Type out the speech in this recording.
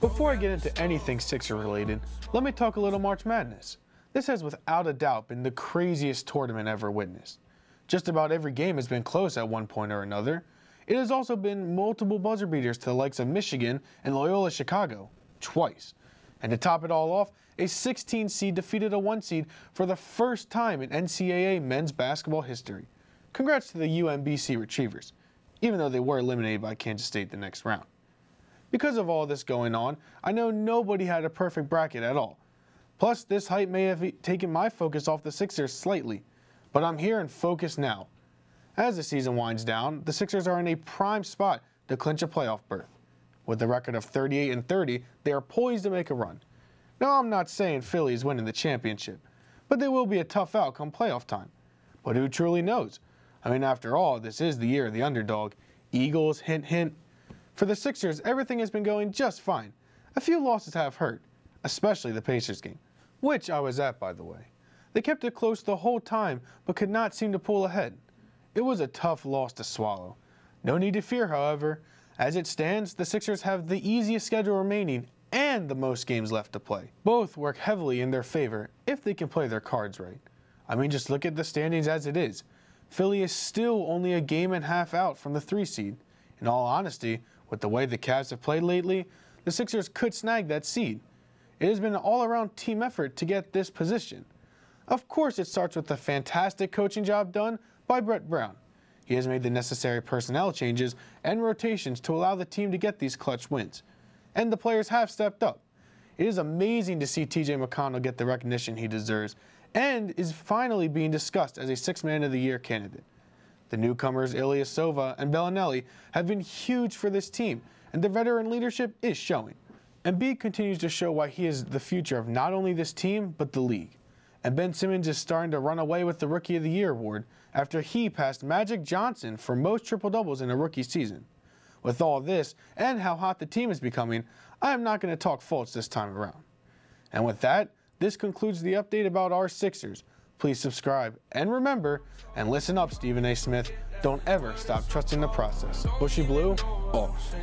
Before I get into anything Sixer related, let me talk a little March Madness. This has without a doubt been the craziest tournament ever witnessed. Just about every game has been close at one point or another. It has also been multiple buzzer beaters to the likes of Michigan and Loyola Chicago, twice. And to top it all off, a 16 seed defeated a 1 seed for the first time in NCAA men's basketball history. Congrats to the UMBC Retrievers, even though they were eliminated by Kansas State the next round. Because of all this going on, I know nobody had a perfect bracket at all. Plus, this hype may have taken my focus off the Sixers slightly, but I'm here and focused now. As the season winds down, the Sixers are in a prime spot to clinch a playoff berth. With a record of 38 and 30, they are poised to make a run. Now, I'm not saying Philly is winning the championship, but they will be a tough out come playoff time. But who truly knows? I mean, after all, this is the year of the underdog. Eagles, hint, hint. For the Sixers, everything has been going just fine. A few losses have hurt, especially the Pacers game, which I was at, by the way. They kept it close the whole time, but could not seem to pull ahead. It was a tough loss to swallow. No need to fear, however. As it stands, the Sixers have the easiest schedule remaining and the most games left to play. Both work heavily in their favor if they can play their cards right. I mean, just look at the standings as it is. Philly is still only a game and a half out from the three seed. In all honesty, with the way the Cavs have played lately, the Sixers could snag that seed. It has been an all around team effort to get this position. Of course, it starts with the fantastic coaching job done by Brett Brown. He has made the necessary personnel changes and rotations to allow the team to get these clutch wins. And the players have stepped up. It is amazing to see TJ McConnell get the recognition he deserves and is finally being discussed as a Six Man of the Year candidate. The newcomers Ilyasova and Belinelli have been huge for this team, and the veteran leadership is showing. Embiid continues to show why he is the future of not only this team, but the league. And Ben Simmons is starting to run away with the Rookie of the Year award after he passed Magic Johnson for most triple doubles in a rookie season. With all this and how hot the team is becoming, I am not going to talk faults this time around. And with that, this concludes the update about our Sixers. Please subscribe and remember, and listen up, Stephen A. Smith, don't ever stop trusting the process. Bushy Blue, off.